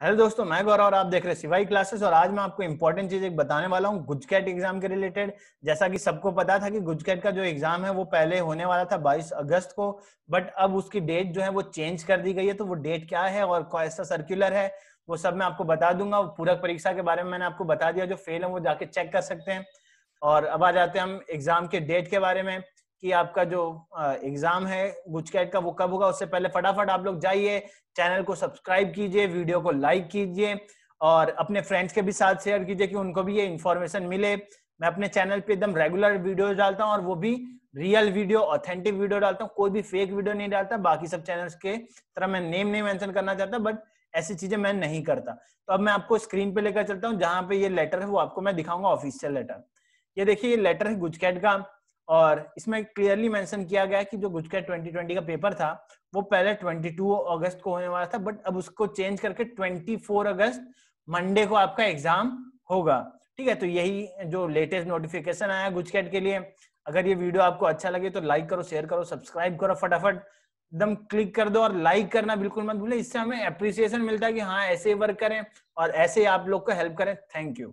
Hello दोस्तों, मैं गौरव और आप देख रहे हैं सिवाई क्लासेस और आज मैं आपको इंपॉर्टेंट चीज़ एक बताने वाला हूँ गुजकैट एग्ज़ाम के रिलेटेड जैसा कि सबको पता था कि गुजकैट का जो एग्ज़ाम है, वो पहले होने वाला था 22 अगस्त को बट अब उसकी डेट जो है, वो चेंज कर दी गई है तो वो डेट क्या है और कैसा सर्कुलर है, वो सब मैं आपको बता दूँगा। पूरक परीक्षा के बारे में मैंने आपको बता दिया, जो फेल है, वो जाके चेक कर सकते हैं। और अब आ जाते हैं हम एग्ज़ाम के डेट के बारे में। कि आपका जो एग्ज़ाम है गुजकैट का वो कब होगा, उससे पहले फटाफट आप लोग जाइए चैनल को सब्सक्राइब कीजिए वीडियो को लाइक कीजिए और अपने फ्रेंड्स के भी साथ शेयर कीजिए कि उनको भी ये इन्फॉर्मेशन मिले। मैं अपने चैनल पे एकदम रेगुलर वीडियो डालता हूँ और वो भी रियल वीडियो ऑथेंटिक वीडियो डालता हूँ। कोई भी फेक वीडियो नहीं डालता, बाकी सब चैनल्स के तरह मैं नेम नहीं मेंशन करना चाहता बट ऐसी चीज़ें मैं नहीं करता। तो अब मैं आपको स्क्रीन पे लेकर चलता हूँ, जहाँ पे ये लेटर है, वो आपको मैं दिखाऊँगा ऑफिशियल लेटर ये देखिए, ये लेटर है गुजकैट का। और इसमें क्लियरली मेंशन किया गया कि जो गुजकेट 2020 का पेपर था, वो पहले 22 अगस्त को होने वाला था बट अब उसको चेंज करके 24 अगस्त मंडे को आपका एग्ज़ाम होगा। ठीक है तो यही जो लेटेस्ट नोटिफिकेशन आया गुजकेट के लिए। अगर ये वीडियो आपको अच्छा लगे तो लाइक करो शेयर करो सब्सक्राइब करो फटाफट। एकदम क्लिक कर दो और लाइक करना बिल्कुल मत भूले इससे हमें अप्रिसिएशन मिलता है कि हाँ ऐसे वर्क करें और ऐसे आप लोग को हेल्प करें। Thank you